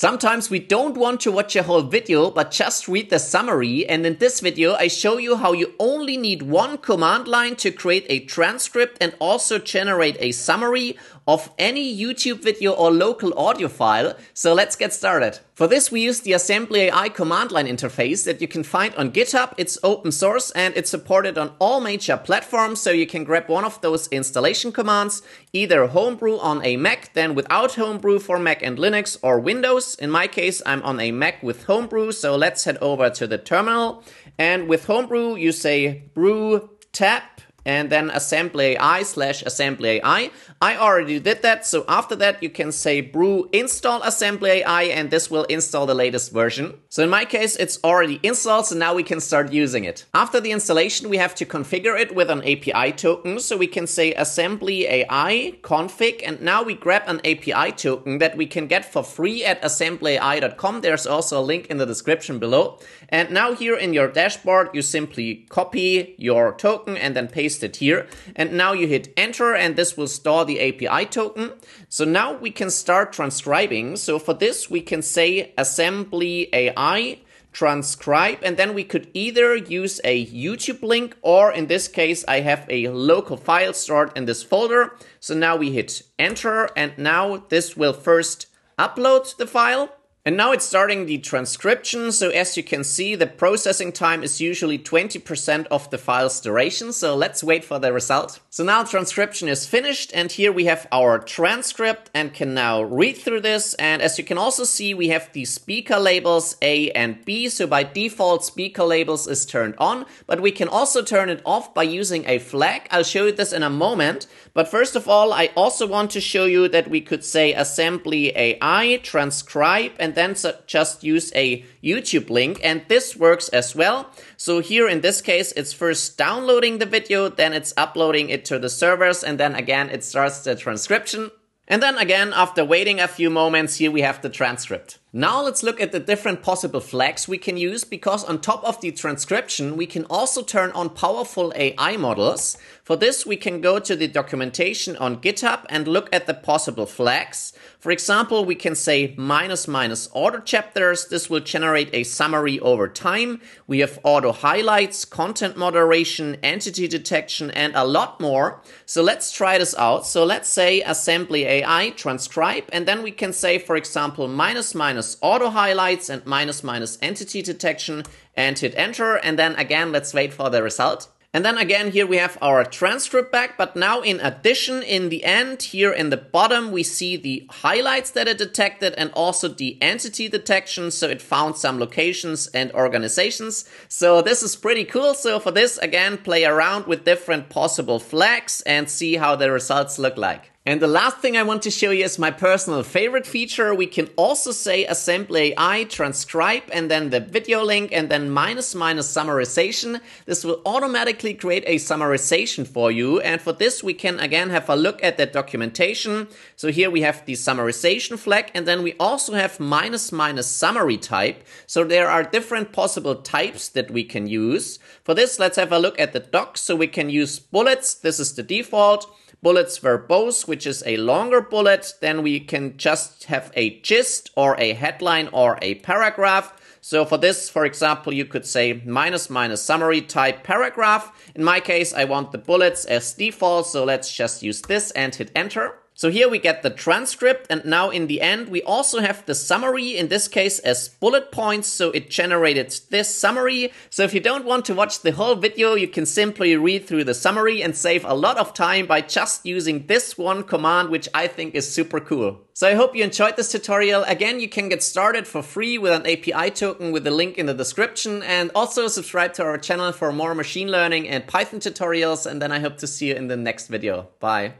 Sometimes we don't want to watch a whole video, but just read the summary. And in this video, I show you how you only need one command line to create a transcript and also generate a summary of any YouTube video or local audio file. So let's get started. For this, we use the Assembly AI command line interface that you can find on GitHub. It's open source and it's supported on all major platforms. So you can grab one of those installation commands, either Homebrew on a Mac, then without Homebrew for Mac and Linux or Windows. In my case, I'm on a Mac with Homebrew. So let's head over to the terminal. And with Homebrew, you say brew tap and then assembly AI slash assembly AI. I already did that. So after that, you can say brew install assembly AI and this will install the latest version. So in my case, it's already installed. So now we can start using it. After the installation, we have to configure it with an API token. So we can say assembly AI config. And now we grab an API token that we can get for free at assemblyai.com. There's also a link in the description below. And now here in your dashboard, you simply copy your token and then paste it here. And now you hit enter and this will store the API token. So now we can start transcribing. So for this, we can say assembly AI transcribe and then we could either use a YouTube link or in this case I have a local file stored in this folder. So now we hit enter and now this will first upload the file and now it's starting the transcription. So as you can see, the processing time is usually 20% of the file's duration. So let's wait for the result. So now transcription is finished. And here we have our transcript and can now read through this. And as you can also see, we have the speaker labels A and B. So by default, speaker labels is turned on, but we can also turn it off by using a flag. I'll show you this in a moment. But first of all, I also want to show you that we could say assembly AI transcribe and then just use a YouTube link and this works as well. So here in this case, it's first downloading the video, then it's uploading it to the servers and then again, it starts the transcription. And then again, after waiting a few moments, here we have the transcript. Now let's look at the different possible flags we can use because on top of the transcription, we can also turn on powerful AI models. For this, we can go to the documentation on GitHub and look at the possible flags. For example, we can say minus minus auto chapters. This will generate a summary over time. We have auto highlights, content moderation, entity detection, and a lot more. So let's try this out. So let's say assembly AI transcribe, and then we can say, for example, minus minus minus auto highlights and minus minus entity detection and hit enter. And then again, let's wait for the result. And then again, here we have our transcript back, but now in addition, in the end, here in the bottom, we see the highlights that it detected and also the entity detection. So it found some locations and organizations. So this is pretty cool. So for this, again, play around with different possible flags and see how the results look like. And the last thing I want to show you is my personal favorite feature. We can also say assembly AI transcribe and then the video link and then minus minus summarization. This will automatically create a summarization for you. And for this, we can again have a look at the documentation. So here we have the summarization flag and then we also have minus minus summary type. So there are different possible types that we can use. For this, let's have a look at the docs. So we can use bullets. This is the default bullets verbose, which is a longer bullet, then we can just have a gist or a headline or a paragraph. So for this, for example, you could say minus minus summary type paragraph. In my case, I want the bullets as default, so let's just use this and hit enter. So here we get the transcript and now in the end we also have the summary in this case as bullet points so it generated this summary. So if you don't want to watch the whole video you can simply read through the summary and save a lot of time by just using this one command which I think is super cool. So I hope you enjoyed this tutorial. Again, you can get started for free with an API token with the link in the description and also subscribe to our channel for more machine learning and Python tutorials and then I hope to see you in the next video. Bye.